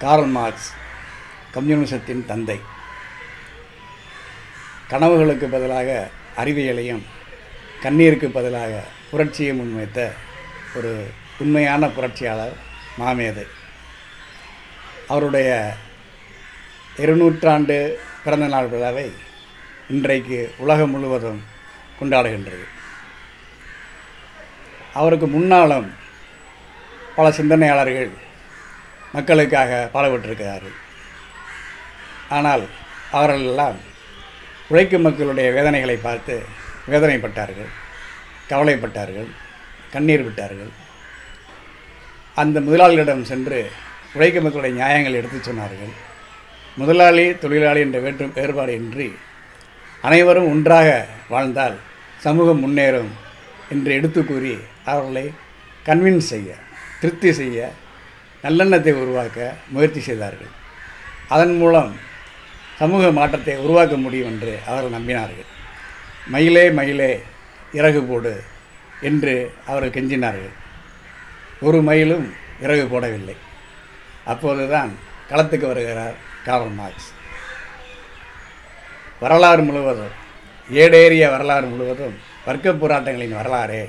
Karl Marx கம்யூனிசத்தின் தந்தை. கனவுகளுக்கு பதிலாக அறிவியலையும் கண்ணீருக்கு பதிலாக புரட்சியை முன்வைத்த ஒரு உண்மையான புரட்சியாளர் மாமேதை. அவருடைய இருநூற்றாண்டு பிறந்த நாள் விழாவை இன்றைக்கு உலகம் முழுவதும் கொண்டாடுகின்றது. அவருக்கு முன்னாலும் பல சிந்தனையாளர்கள் மக்களுக்காக பாடுபட்டிருக்கிறார். ஆனால் அவர்களெல்லாம் உழைக்கும் மக்களுடைய வேதனைகளை பார்த்து வேதனைப்பட்டார்கள் கவலைப்பட்டார்கள் கண்ணீர் விட்டார்கள். அந்த முதலாளிகளிடம் சென்று உழைக்கும் மக்களுடைய நியாயங்கள் எடுத்துச் சொன்னார்கள். முதலாளி தொழிலாளி என்ற வேற்று வேறுபாடு இன்றி அனைவரும் ஒன்றாக வாழ்ந்தால் சமூகம் முன்னேறும் என்று எடுத்து கூறி அவர்களை கன்வின்ஸ் செய்ய திருப்தி செய்ய நல்லெண்ணத்தை உருவாக்க முயற்சி செய்தார்கள். அதன் மூலம் சமூக மாற்றத்தை உருவாக்க முடியும் என்று அவர்கள் நம்பினார்கள். மயிலே மயிலே இறகு போடு என்று அவர்கள் கெஞ்சினார்கள். ஒரு மயிலும் இறகு போடவில்லை. அப்போதுதான் களத்துக்கு வருகிறார் காவல் மார்க்ஸ் வரலாறு முழுவதும் ஏடேறிய வரலாறு முழுவதும் வர்க்க போராட்டங்களின் வரலாறே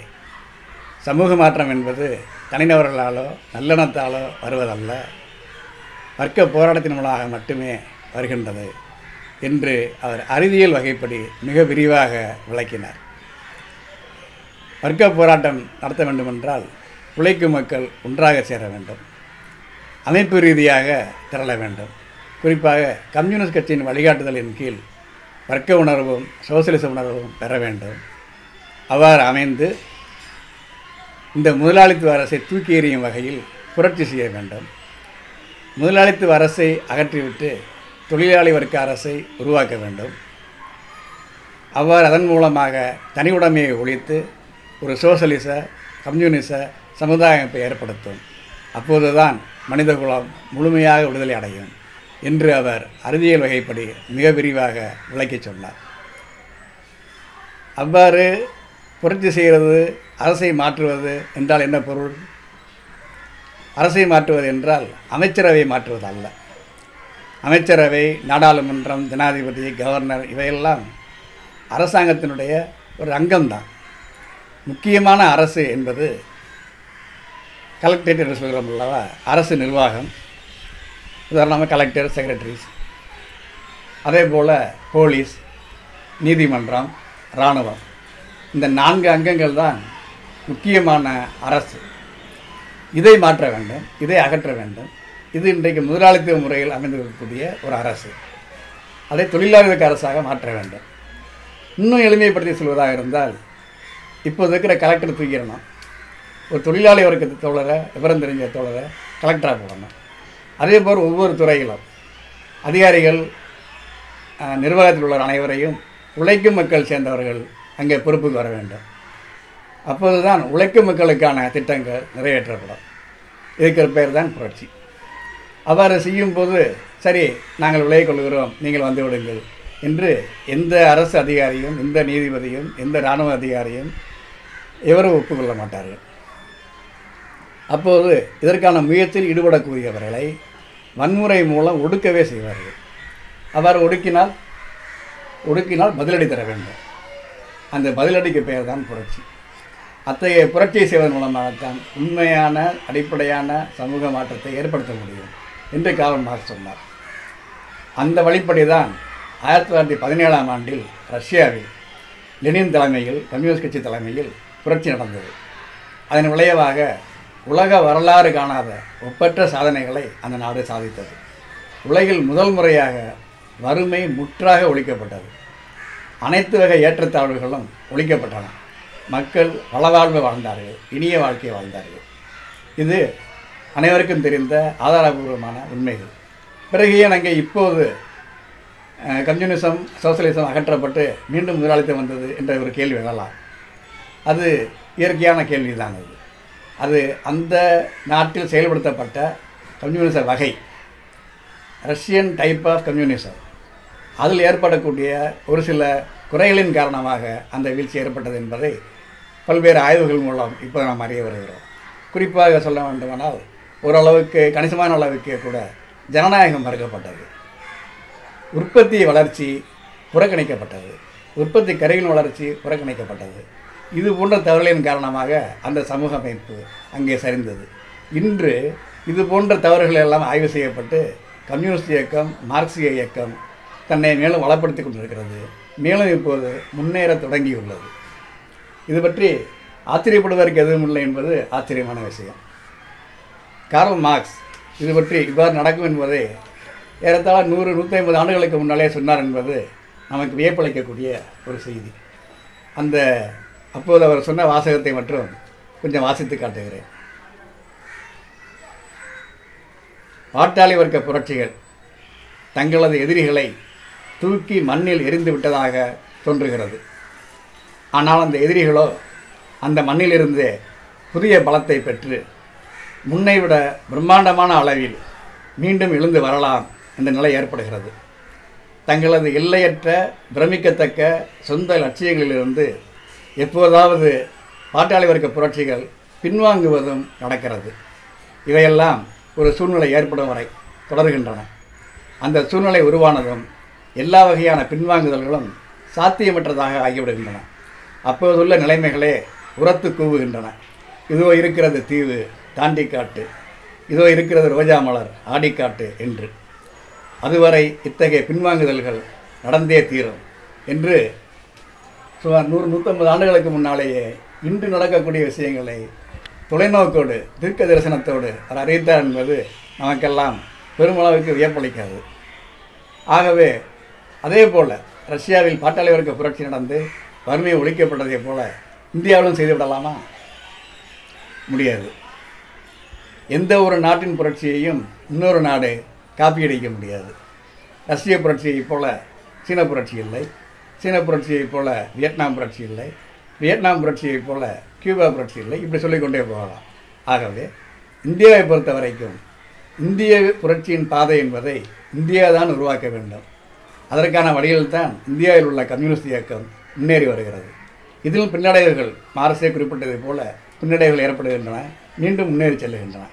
சமூக மாற்றம் என்பது தனிநபர்களாலோ நல்லெண்ணத்தாலோ வருவதல்ல. வர்க்க போராட்டத்தின் மூலமாக மட்டுமே வருகின்றது என்று அவர் அறிவியல் வகைப்படி மிக விரிவாக விளக்கினார். வர்க்க போராட்டம் நடத்த வேண்டுமென்றால் உழைக்கும் மக்கள் ஒன்றாக சேர வேண்டும். அமைப்பு ரீதியாக திரள வேண்டும். குறிப்பாக கம்யூனிஸ்ட் கட்சியின் வழிகாட்டுதலின் கீழ் வர்க்க உணர்வும் சோசியலிச உணர்வும் பெற வேண்டும். அவ்வாறு அமைந்து இந்த முதலாளித்துவ அரசை தூக்கி எறியும் வகையில் புரட்சி செய்ய வேண்டும். முதலாளித்துவ அரசை அகற்றிவிட்டு தொழிலாளி வர்க்க அரசை உருவாக்க வேண்டும். அவ்வாறு அதன் மூலமாக தனி உடைமையை ஒழித்து ஒரு சோசலிச கம்யூனிச சமுதாய அமைப்பை ஏற்படுத்தும். அப்போதுதான் மனிதகுலம் முழுமையாக விடுதலை அடையும் என்று அவர் அறிவியல் வகைப்படி மிக விரிவாக விளக்கிச் சொன்னார். அவ்வாறு புரட்சி செய்கிறது அரசை மாற்றுவது என்றால் என்ன பொருள்? அரசை மாற்றுவது என்றால் அமைச்சரவை மாற்றுவது அல்ல. அமைச்சரவை நாடாளுமன்றம் ஜனாதிபதி கவர்னர் இவையெல்லாம் அரசாங்கத்தினுடைய ஒரு அங்கம்தான். முக்கியமான அரசு என்பது கலெக்டரேட் என்று சொல்கிறோம் அல்லவா? அரசு நிர்வாகம் உதாரணமாக கலெக்டர் செக்ரட்டரிஸ். அதே போல் போலீஸ் நீதிமன்றம் இராணுவம். இந்த நான்கு அங்கங்கள் தான் முக்கியமான அரசு. இதை மாற்ற வேண்டும் இதை அகற்ற வேண்டும். இது இன்றைக்கு முதலாளித்துவ முறையில் அமைந்திருக்கக்கூடிய ஒரு அரசு. அதை தொழிலாளர்களுக்கு அரசாக மாற்ற வேண்டும். இன்னும் எளிமைப்படுத்தி சொல்வதாக இருந்தால் இப்போது இருக்கிற கலெக்டர் தூக்கிடணும். ஒரு தொழிலாளி வர்க்கத்தை தோழரை விவரம் தெரிஞ்ச தோழரை கலெக்டராக போடணும். அதே போல் ஒவ்வொரு துறையிலும் அதிகாரிகள் நிர்வாகத்தில் உள்ள அனைவரையும் உழைக்கும் மக்கள் சேர்ந்தவர்கள் அங்கே பொறுப்புக்கு வர வேண்டும். அப்போது தான் உழைக்கும் மக்களுக்கான திட்டங்கள் நிறைவேற்றப்படும். இருக்கிற பேர் தான் புரட்சி. அவ்வாறு செய்யும்போது சரி நாங்கள் விலகிக் கொள்கிறோம் நீங்கள் வந்து விடுங்கள் என்று எந்த அரசு அதிகாரியும் எந்த நீதிபதியும் எந்த இராணுவ அதிகாரியும் எவரும் ஒப்புக்கொள்ள மாட்டார்கள். அப்போது இதற்கான முயற்சியில் ஈடுபடக்கூடியவர்களை வன்முறை மூலம் ஒடுக்கவே செய்வார்கள். அவ்வாறு ஒடுக்கினால் ஒடுக்கினால் பதிலடி தர வேண்டும். அந்த பதிலடிக்கு பெயர் தான் புரட்சி. அத்தகைய புரட்சியை செய்வதன் மூலமாகத்தான் உண்மையான அடிப்படையான சமூக மாற்றத்தை ஏற்படுத்த முடியும் என்று கார்ல் மார்க்ஸ் சொன்னார். அந்த வழிப்படி தான் ஆயிரத்தி தொள்ளாயிரத்தி பதினேழாம் ஆண்டில் ரஷ்யாவில் லெனின் தலைமையில் கம்யூனிஸ்ட் கட்சி தலைமையில் புரட்சி நடந்தது. அதன் விளைவாக உலக வரலாறு காணாத ஒப்பற்ற சாதனைகளை அந்த நாடு சாதித்தது. உலகில் முதல் முறையாக வறுமை முற்றாக ஒழிக்கப்பட்டது. அனைத்து வகை ஏற்றத்தாழ்வுகளும் ஒழிக்கப்பட்டன. மக்கள் பலவாழ்வு வாழ்ந்தார்கள் இனிய வாழ்க்கையை வாழ்ந்தார்கள். இது அனைவருக்கும் தெரிந்த ஆதாரபூர்வமான உண்மைகள். பிறகு ஏன் அங்கே இப்போது கம்யூனிசம் சோசியலிசம் அகற்றப்பட்டு மீண்டும் முதலாளித்தம் வந்தது என்ற ஒரு கேள்வி எழலாம் அது இயற்கையான கேள்விதான் அது. அது அந்த நாட்டில் செயல்படுத்தப்பட்ட கம்யூனிச வகை ரஷ்யன் டைப் ஆஃப் கம்யூனிசம் அதில் ஏற்படக்கூடிய ஒரு சில குறைகளின் காரணமாக அந்த வீழ்ச்சி ஏற்பட்டது என்பதை பல்வேறு ஆய்வுகள் மூலம் இப்போ நாம் அறிய வருகிறோம். குறிப்பாக சொல்ல வேண்டுமானால் ஓரளவுக்கு கணிசமான அளவுக்கு கூட ஜனநாயகம் மறுக்கப்பட்டது. உற்பத்தி வளர்ச்சி புறக்கணிக்கப்பட்டது. உற்பத்தி கருவின் வளர்ச்சி புறக்கணிக்கப்பட்டது. இது போன்ற தவறுகளின் காரணமாக அந்த சமூக அமைப்பு அங்கே சரிந்தது. இன்று இது போன்ற தவறுகள் எல்லாம் ஆய்வு செய்யப்பட்டு கம்யூனிஸ்ட் இயக்கம் மார்க்சிய இயக்கம் தன்னை மேலும் வளப்படுத்தி கொண்டிருக்கிறது. மேலும் இப்போது முன்னேற தொடங்கியுள்ளது. இது பற்றி ஆச்சரியப்படுவதற்கு எதுவும் இல்லை என்பது ஆச்சரியமான விஷயம். கார்ல் மார்க்ஸ் இது பற்றி இவ்வாறு நடக்கும் என்பதை ஏறத்தாழ நூறு நூற்றி ஐம்பது ஆண்டுகளுக்கு முன்னாலே சொன்னார் என்பது நமக்கு வியப்பளிக்கக்கூடிய ஒரு செய்தி. அந்த அப்போது அவர் சொன்ன வாசகத்தை மட்டும் கொஞ்சம் வாசித்து காட்டுகிறேன். பாட்டாளி வர்க்க புரட்சிகள் தங்களது எதிரிகளை தூக்கி மண்ணில் எரிந்து விட்டதாக தோன்றுகிறது. ஆனால் அந்த எதிரிகளோ அந்த மண்ணிலிருந்து புதிய பலத்தை பெற்று முன்னை விட பிரம்மாண்டமான அளவில் மீண்டும் எழுந்து வரலாம் என்ற நிலை ஏற்படுகிறது. தங்களது எல்லையற்ற பிரமிக்கத்தக்க சொந்த லட்சியங்களிலிருந்து எப்போதாவது பாட்டாளி வர்க்க புரட்சிகள் பின்வாங்குவதும் நடக்கிறது. இவையெல்லாம் ஒரு சூழ்நிலை ஏற்படும் வரை தொடர்கின்றன. அந்த சூழ்நிலை உருவானதும் எல்லா வகையான பின்வாங்குதல்களும் சாத்தியமற்றதாக ஆகிவிடுகின்றன. அப்போதுள்ள நிலைமைகளே உரத்து கூவுகின்றன. இதோ இருக்கிறது தீவு தாண்டிக்காட்டு. இதோ இருக்கிறது ரோஜா மலர் ஆடிக்காட்டு என்று. அதுவரை இத்தகைய பின்வாங்குதல்கள் நடந்தே தீரும் என்று சுமார் நூறு நூற்றம்பது ஆண்டுகளுக்கு முன்னாலேயே இன்று நடக்கக்கூடிய விஷயங்களை தொலைநோக்கோடு தீர்க்க தரிசனத்தோடு அவர் அறிவித்தார் என்பது நமக்கெல்லாம் பெருமளவுக்கு வியப்பளிக்காது. ஆகவே அதே போல் ரஷ்யாவில் பாட்டாளிவர்க்க புரட்சி நடந்து வறுமை ஒழிக்கப்பட்டதை போல இந்தியாவிலும் செய்துவிடலாமா முடியாது. எந்த ஒரு நாட்டின் புரட்சியையும் இன்னொரு நாடு காப்பியடிக்க முடியாது. ரஷ்ய புரட்சியைப் போல் சீன புரட்சி இல்லை. சீன புரட்சியைப் போல் வியட்நாம் புரட்சி இல்லை. வியட்நாம் புரட்சியைப் போல் கியூபா புரட்சி இல்லை. இப்படி சொல்லிக்கொண்டே போகலாம். ஆகவே இந்தியாவை பொறுத்த வரைக்கும் இந்திய புரட்சியின் பாதை என்பதை இந்தியா தான் உருவாக்க வேண்டும். அதற்கான வழியில் தான் இந்தியாவில் உள்ள கம்யூனிஸ்ட் இயக்கம் முன்னேறி வருகிறது. இதில் பின்னடைவுகள் மாரசே குறிப்பிட்டதை போல பின்னடைவுகள் ஏற்படுகின்றன மீண்டும் முன்னேறி செல்லுகின்றன.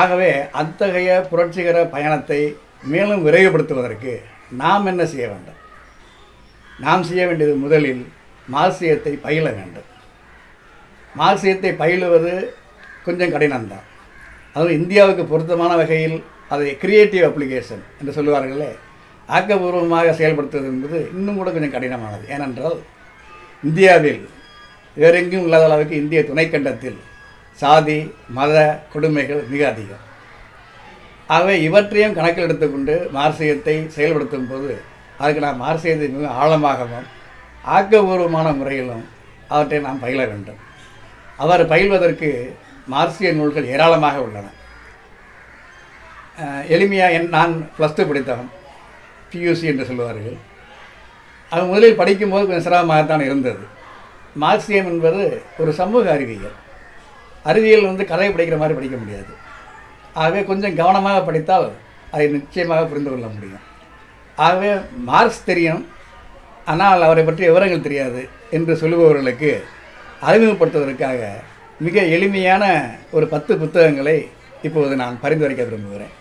ஆகவே அத்தகைய புரட்சிகர பயணத்தை மேலும் விரைவுபடுத்துவதற்கு நாம் என்ன செய்ய வேண்டும்? நாம் செய்ய வேண்டியது முதலில் மார்க்சியத்தை பயில வேண்டும். மார்க்சியத்தை பயிலுவது கொஞ்சம் கடினம்தான். அதுவும் இந்தியாவுக்கு பொருத்தமான வகையில் அதை கிரியேட்டிவ் அப்ளிகேஷன் என்று சொல்லுவார்களே ஆக்கபூர்வமாக செயல்படுத்துவது என்பது இன்னும் கூட கொஞ்சம் கடினமானது. ஏனென்றால் இந்தியாவில் வேறெங்கும் இல்லாத அளவுக்கு இந்திய துணைக்கண்டத்தில் சாதி மத கொடுமைகள் மிக அதிகம். ஆகவே இவற்றையும் கணக்கில் எடுத்துக்கொண்டு மார்சியத்தை செயல்படுத்தும் போது அதுக்கு நாம் மார்சியத்தை மிக ஆழமாகவும் ஆக்கபூர்வமான முறையிலும் அவற்றை நாம் பயில வேண்டும். அவர் பயில்வதற்கு மார்சிய நூல்கள் ஏராளமாக உள்ளன. எளிமையாக என் நான் ப்ளஸ் டூ படித்தவன். பியூசி என்று சொல்லுவார்கள். அது முதலில் படிக்கும்போது கொஞ்சம் சிரமமாகத்தான் இருந்தது. மார்க்சியம் என்பது ஒரு சமூக அறிவியல். அறிவியல் வந்து கதையை படிக்கிற மாதிரி படிக்க முடியாது. ஆகவே கொஞ்சம் கவனமாக படித்தால் அதை நிச்சயமாக புரிந்து கொள்ள முடியும். ஆகவே மார்க்ஸ் தெரியும். ஆனால் அவரை பற்றிய விவரங்கள் தெரியாது என்று சொல்லுபவர்களுக்கு அறிமுகப்படுத்துவதற்காக மிக எளிமையான ஒரு பத்து புத்தகங்களை இப்போது நான் பரிந்துரைக்க விரும்புகிறேன்.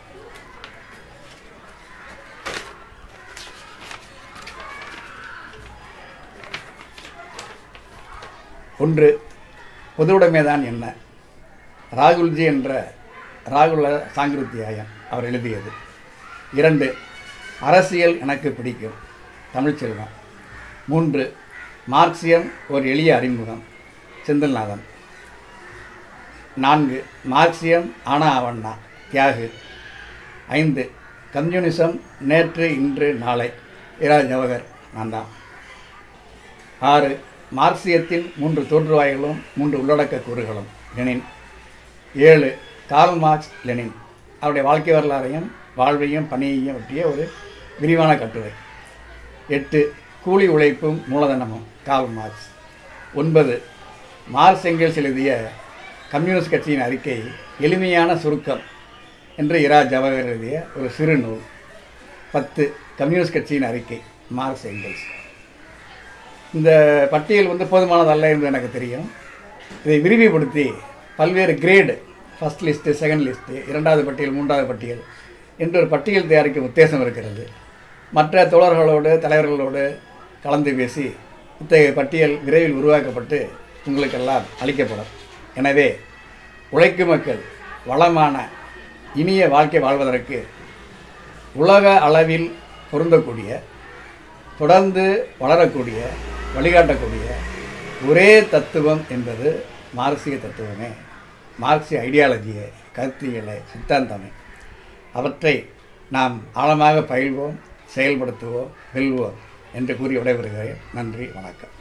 ஒன்று பொதுவுடைமைதான் என்ன? ராகுல்ஜி என்ற ராகுல சாங்கிருத்தியாயன் அவர் எழுதியது. இரண்டு அரசியல் எனக்கு பிடிக்கும். தமிழ்ச்செல்வம் மூன்று மார்க்சியம் ஒரு எளிய அறிமுகம். செந்தில்நாதன். நான்கு மார்க்சியம் ஆனா அவண்ணா தியாகு. ஐந்து கம்யூனிசம் நேற்று இன்று நாளை. இரா ஜவஹர் நான் தான் ஆறு மார்க்சியத்தின் மூன்று தோற்றுவாய்களும் மூன்று உள்ளடக்க கூறுகளும். லெனின். ஏழு கார்ல் மார்க்ஸ் லெனின். அவருடைய வாழ்க்கை வரலாறையும் வாழ்வையும் பணியையும் பற்றிய ஒரு விரிவான கட்டுரை. எட்டு கூலி உழைப்பும் மூலதனமும். Karl Marx. ஒன்பது மார்க்ஸ் எங்கெல்ஸ் எழுதிய கம்யூனிஸ்ட் கட்சியின் அறிக்கை எளிமையான சுருக்கம் என்று இரா ஜவஹர் எழுதிய ஒரு சிறு நூல். பத்து கம்யூனிஸ்ட் கட்சியின் அறிக்கை மார்க்ஸ் எங்கெல்ஸ். இந்த பட்டியல் வந்து போதுமானதல்ல என்று எனக்கு தெரியும். இதை விரிவுபடுத்தி பல்வேறு grade first list second list இரண்டாவது பட்டியல் மூன்றாவது பட்டியல் என்று ஒரு பட்டியல் தயாரிக்க உத்தேசம் இருக்கிறது. மற்ற தோழர்களோடு தலைவர்களோடு கலந்து பேசி இத்தகைய பட்டியல் விரைவில் உருவாக்கப்பட்டு உங்களுக்கெல்லாம் அளிக்கப்படும். எனவே உழைக்கும் மக்கள் வளமான இனிய வாழ்க்கை வாழ்வதற்கு உலக அளவில் பொருந்தக்கூடிய தொடர்ந்து வளரக்கூடிய வழிகாட்டக்கூடிய ஒரே தத்துவம் என்பது மார்க்சிய தத்துவமே. மார்க்சிய ஐடியாலஜியை கருத்தியலை சித்தாந்தமே. அவற்றை நாம் ஆழமாக பயில்வோம் செயல்படுத்துவோம் வெல்வோம் என்று கூறி விடைபெறுகிறேன். நன்றி வணக்கம்.